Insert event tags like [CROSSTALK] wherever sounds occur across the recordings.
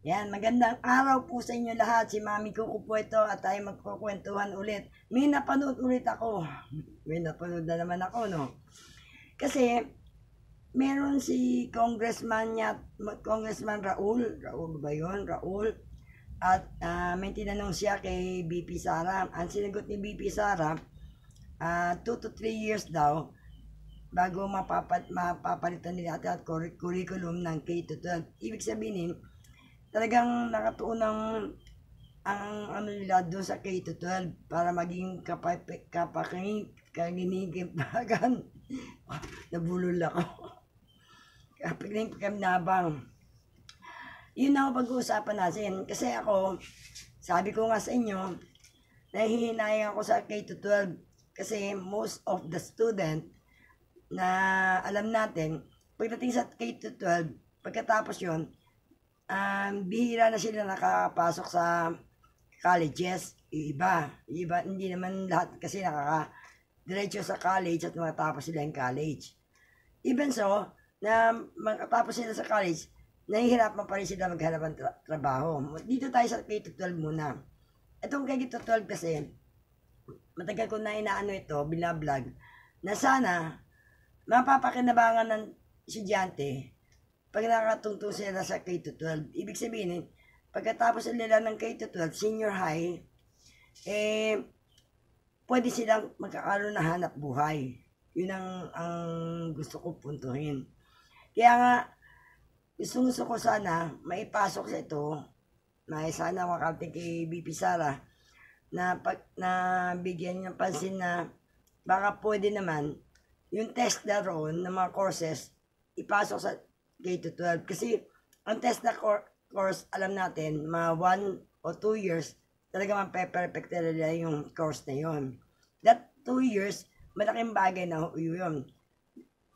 Yan, magandang araw po sa inyo lahat. Si Mami Kuko po ito at tayo magkukwentuhan ulit. May napanood ulit ako. May napanood na naman ako, no? Kasi, meron si Congressman niya, Congressman Raul, Raul ba yun? Raul. At ah, may tinanong siya kay BP Sara. Ang sinagot ni BP Sara, 2 to 3 years daw, bago mapapat, mapapalitan nila at curriculum ng K-12. Ibig sabihin, talagang nakatuon ng ang ano nila doon sa K-12 para maging kapay kapaking kaginigin [LAUGHS] pagan. Nabulol ako. Kapiling kamnabang. Yun ang pag-uusapan natin. Kasi ako, sabi ko nga sa inyo, nahihinayang ako sa K-12 kasi most of the student na alam natin, pagdating sa K-12, pagkatapos yon um, bihira na sila nakapasok sa colleges. Iba, iba, hindi naman lahat kasi nakaka diretso sa college at matapos sila yung college. Even so, na makatapos sila sa college, nahihirapan pa rin sila maghanap ng tra- trabaho. Dito tayo sa K-12 muna. Itong K-12 kasi, matagal ko na inaano ito, binablog, na sana, mapapakinabangan ng estudyante pag nakatungtong sila sa K-12. Ibig sabihin, pagkatapos nila ng K-12, senior high, eh, pwede silang magkakaroon ng hanap buhay. Yun ang, ang gusto ko puntuhin. Kaya nga, gusto gusto ko sana maipasok sa ito, na sana makarating kay BP Sara, na, pag, na bigyan ng pansin na baka pwede naman yung test na roon ng mga courses ipasok sa K-12. Kasi ang test na cor- course, alam natin, mga 1 o 2 years, talaga mape-perfect yung course na yun. That 2 years, malaking bagay na yun.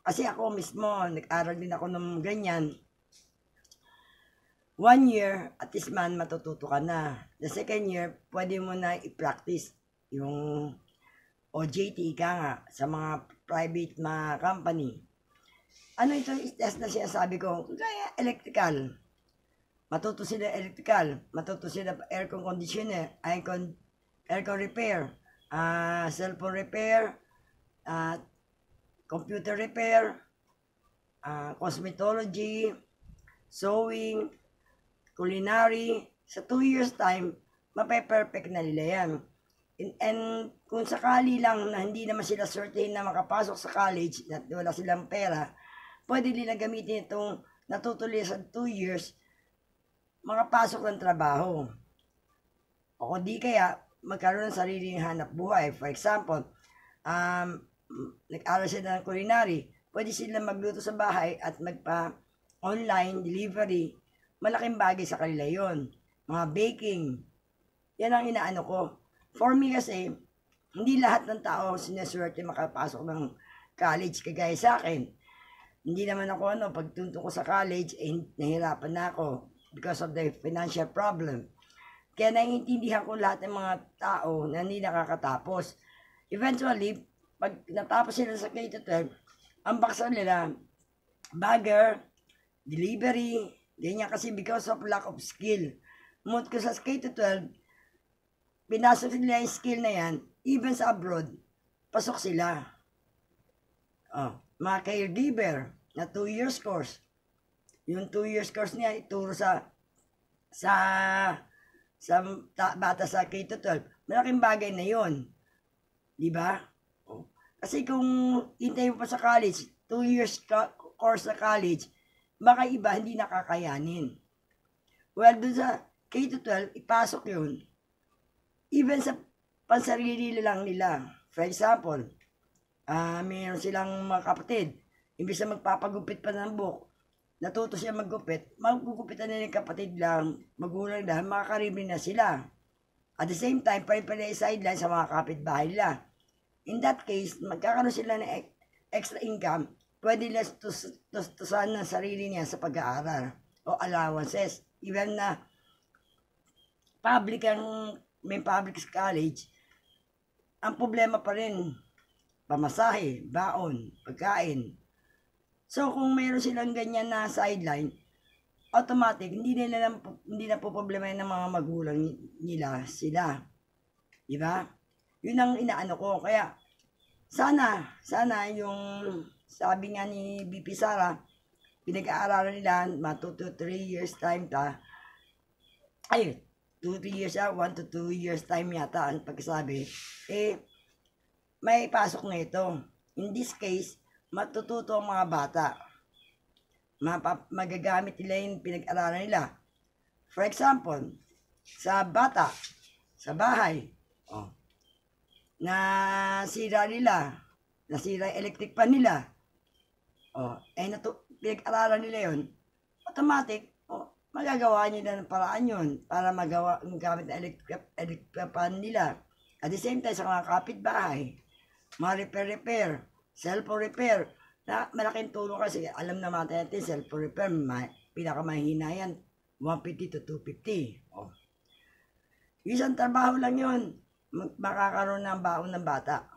Kasi ako mismo, nag-aral din ako ng ganyan. One year, at least man, matututo ka na. The second year, pwede mo na i-practice yung OJT ka nga sa mga private mga company. Ano ito test na sinasabi ko? Kaya electrical. Matuto sila electrical. Matuto sila aircon conditioner, aircon, aircon repair, uh, cellphone repair, uh, computer repair, uh, cosmetology, sewing, culinary. Sa 2 years time, mape-perfect na nila yan. And, and kung sakali lang na hindi naman sila certain na makapasok sa college, na wala silang pera, pwede nila gamitin itong natutuloy sa 2 years, makapasok ng trabaho. O kung di kaya, magkaroon ng sariling hanap buhay. For example, um, nag-aral sila ng culinary, pwede sila magluto sa bahay at magpa online delivery. Malaking bagay sa kanila yon Mga baking. Yan ang inaano ko. For me kasi, hindi lahat ng tao sineswerte makapasok ng college kagaya sa akin hindi naman ako ano, pagtunto ko sa college, eh, nahirapan na ako because of the financial problem. Kaya naiintindihan ko lahat ng mga tao na hindi nakakatapos. Eventually, pag natapos sila sa K-12, ang baksa nila, bagger, delivery, ganyan kasi because of lack of skill. Mut ko sa K-12, pinasok nila yung skill na yan, even sa abroad, pasok sila. Oh, mga caregiver, na 2 years course. Yung 2 years course niya ituro sa sa sa ta, bata sa K-12. Malaking bagay na 'yon. 'Di ba? Oh. Kasi kung hintay mo pa sa college, 2 years ka, course sa college, baka iba hindi nakakayanin. Well, dun sa K-12, ipasok yun. Even sa pansarili lang nila. For example, uh, mayroon silang mga kapatid, Imbis na magpapagupit pa ng buhok, natuto siya maggupit, magugupitan na ng kapatid lang, magulang lang, makakaribi na sila. At the same time, pa rin pala sideline sa mga kapitbahay nila. In that case, magkakaroon sila ng extra income, pwede nila tustusan ng sarili niya sa pag-aaral o allowances. Even na public ang may public college, ang problema pa rin, pamasahe, baon, pagkain, So, kung mayroon silang ganyan na sideline, automatic, hindi nila na, hindi na po problema ng mga magulang ni- nila, sila. Di ba? Yun ang inaano ko. Kaya, sana, sana yung sabi nga ni BP Sara, pinag-aaralan nila, mga 2 to 3 years time ta, ay, 2 to years ah, 1 to 2 years time yata ang pagsabi, eh, may pasok na ito. In this case, matututo ang mga bata. Mapa, magagamit nila yung pinag-aralan nila. For example, sa bata, sa bahay, oh, na sira nila, nasira yung electric pan nila, oh, eh, natu- pinag-aralan nila yon automatic, magagawa nila ng paraan yun para magawa gamit ng electric, electric pan nila. At the same time, sa mga kapitbahay, mga repair-repair, cellphone repair, na malaking tulong kasi alam naman natin, cellphone repair, ma, pinakamahina yan, 150 to 250. Oh. Isang trabaho lang yun, makakaroon ng baon ng bata.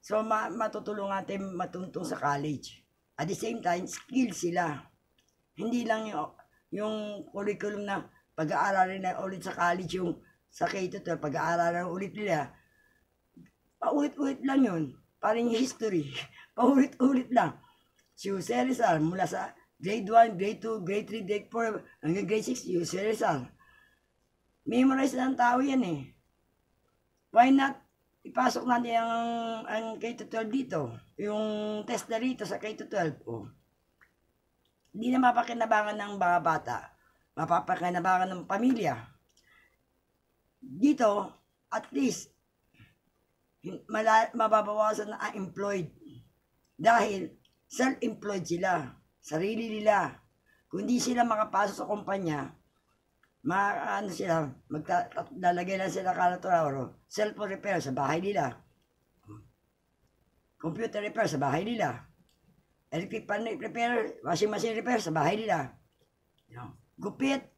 So, ma matutulong natin matuntong sa college. At the same time, skill sila. Hindi lang yung, yung curriculum na pag-aaralin na ulit sa college yung sa K-12, pag-aaralan ulit nila, paulit-ulit lang yun. Parang history. [LAUGHS] paulit-ulit lang. Si Jose Rizal, mula sa grade 1, grade 2, grade 3, grade 4, hanggang grade 6, si Jose Rizal. Memorize ng tao yan eh. Why not ipasok natin ang, ang K-12 dito? Yung test na rito sa K-12. Oh. Hindi na mapakinabangan ng mga bata. Mapapakinabangan ng pamilya. Dito, at least, mababawasan na ang employed. Dahil, self-employed sila. Sarili nila. Kung di sila makapasok sa kumpanya, ma ano sila, maglalagay lang sila kalatoraro, cellphone repair sa bahay nila. Computer repair sa bahay nila. Electric pan repair, washing machine repair sa bahay nila. You gupit,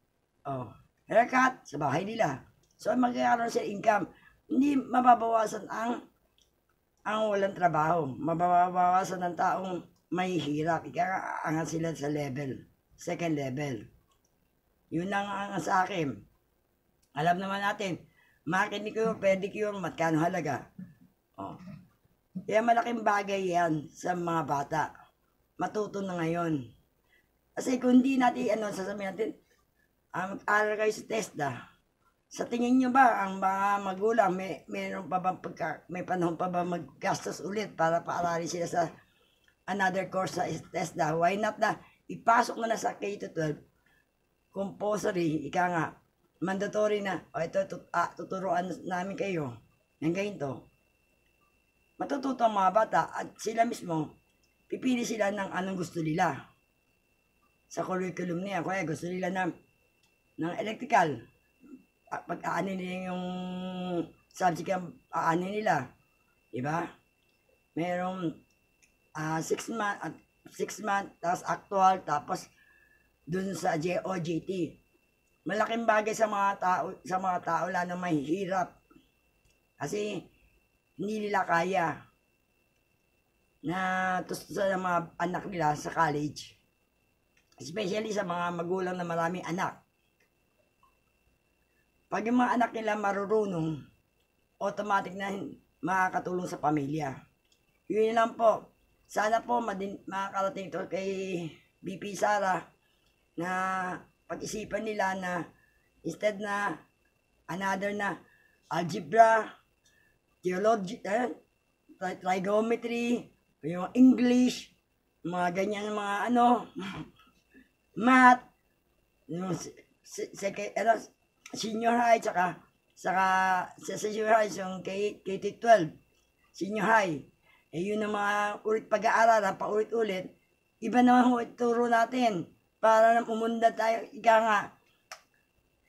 oh, haircut sa bahay nila. So magkakaroon sila income. Hindi mababawasan ang ang walang trabaho. Mababawasan ng taong may hirap. Ikaangat sila sa level, second level. Yun ang ang sa akin. Alam naman natin, makinicure, pedicure, magkano halaga. Oh. Kaya malaking bagay yan sa mga bata. Matuto na ngayon. Kasi kung di natin, ano, sasabihin natin, ah, mag-aral kayo sa TESDA. Sa tingin nyo ba, ang mga magulang, may, mayroon pa ba pagka, may panahon pa ba maggastos ulit para paaralin sila sa another course sa TESDA? Why not na ipasok mo na sa K-12 compulsory, ika nga, mandatory na, o ito, tut, ah, tuturuan namin kayo, ng ganito. Matututo ang mga bata at sila mismo, pipili sila ng anong gusto nila. Sa curriculum niya, kaya gusto nila ng, ng electrical. Ah, Pag aanin nila yung subject ang aanin nila. Diba? Merong ah, six month, at six month, tapos actual, tapos dun sa JOJT. Malaking bagay sa mga tao, sa mga tao lalo mahihirap. Kasi hindi nila kaya na tustusan ng mga anak nila sa college. Especially sa mga magulang na maraming anak. Pag yung mga anak nila marurunong, automatic na makakatulong sa pamilya. Yun lang po. Sana po madin, makakarating to kay BP Sara na pag-isipan nila na instead na another na algebra, theology, eh, tri- trigonometry, yung English, mga ganyan mga ano, math, yung se- se- sec- ano, senior high, tsaka, saka sa senior high, yung K, KT12, senior high, eh yun ang mga ulit pag-aaralan, paulit-ulit, iba naman ho ituro natin para na umunda tayo, ika nga,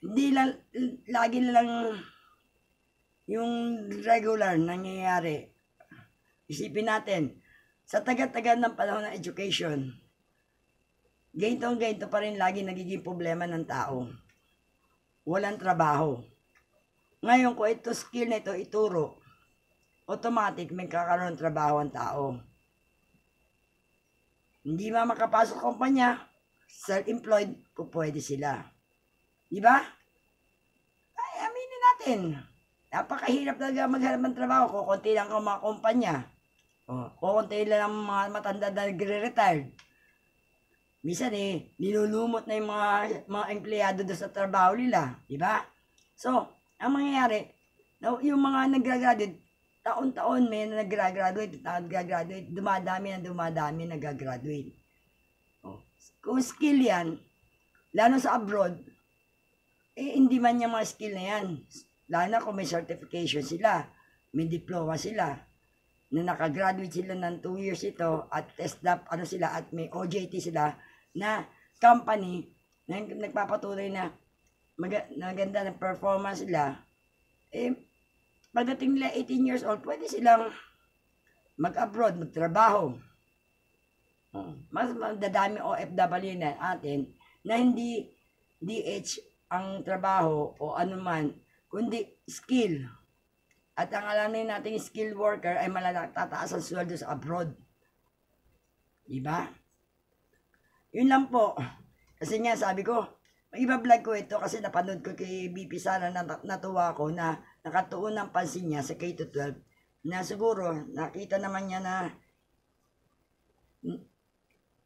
hindi lang, lagi lang yung regular nangyayari. Isipin natin, sa taga-taga ng panahon ng education, ganito ganito pa rin lagi nagiging problema ng tao. Walang trabaho. Ngayon, kung ito skill na ito ituro, automatic may kakaroon ng trabaho ang tao. Hindi ma makapasok kumpanya, self-employed, po pwede sila. Di ba? Ay, aminin natin. Napakahirap talaga maghanap ng trabaho. Kukunti lang ang mga kumpanya. Oh, kukunti lang ang mga matanda na nagre-retired. Minsan eh, nilulumot na yung mga, mga empleyado doon sa trabaho nila. Di ba? So, ang mangyayari, yung mga nag-graduate, taon-taon may nag-graduate, nag-graduate, dumadami na dumadami nag-graduate. Oh. Kung skill yan, lalo sa abroad, eh hindi man yung mga skill na yan. Lalo na kung may certification sila, may diploma sila, na nakagraduate sila ng 2 years ito at test up ano sila at may OJT sila na company na nagpapatunay na mag- maganda ng performance sila eh pagdating nila 18 years old pwede silang mag-abroad magtrabaho. Oh, mas madadami OFW na atin na hindi DH ang trabaho o anuman kundi skill at ang alamin natin skill worker ay malatataas ang sweldo sa abroad. Diba? Yun lang po. Kasi nga sabi ko, iba-vlog ko ito kasi napanood ko kay BP Sara na natuwa ko na nakatuon ng pansin niya sa K-12 na siguro nakita naman niya na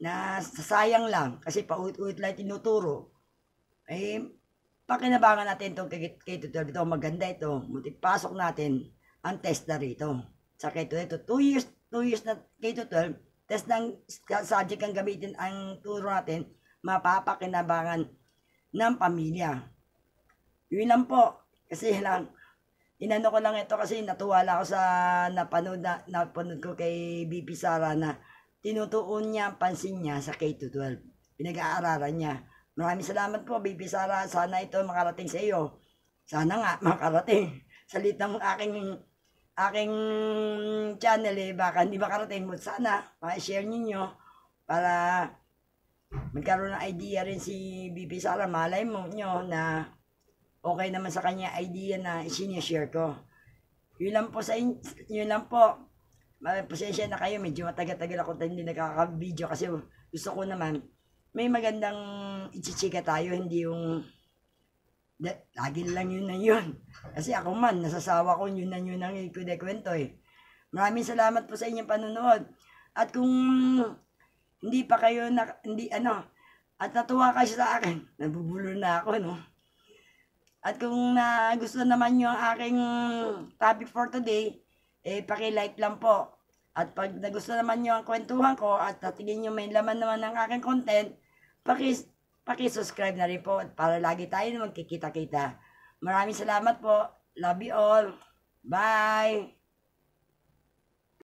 na sayang lang kasi paulit-ulit lang tinuturo eh pakinabangan natin itong K-12 ito maganda ito. Pasok natin ang test na rito. Sa K-12 ito 2 years 2 years na K-12 test ng subject ang gamitin ang turo natin mapapakinabangan ng pamilya. Yun lang po. Kasi lang inano ko lang ito kasi natuwala ako sa napanood na napanood ko kay BP Sara na tinutuon niya ang pansin niya sa K-12. Pinag-aaralan niya. Maraming salamat po, Bibi Sara. Sana ito makarating sa iyo. Sana nga makarating. Salit ng aking aking channel eh, baka hindi makarating mo. Sana, ma-share ninyo para magkaroon ng idea rin si Bibi Sara. Malay mo nyo na okay naman sa kanya idea na sinishare ko. Yun lang po sa in- yun lang po. Pasensya na kayo, medyo matagal-tagal ako hindi nakaka-video kasi gusto ko naman may magandang ichichika tayo, hindi yung lagi lang yun na yun. [LAUGHS] Kasi ako man, nasasawa ko yun na yun ang ikudekwento eh. Maraming salamat po sa inyong panonood. At kung hindi pa kayo na, hindi ano, at natuwa kayo sa akin, [LAUGHS] nabubulo na ako, no? At kung na gusto naman nyo ang aking topic for today, eh, paki-like lang po. At pag nagusto naman nyo ang kwentuhan ko at tingin nyo may laman naman ng aking content, paki, paki-subscribe na rin po para lagi tayo magkikita-kita. Maraming salamat po. Love you all. Bye!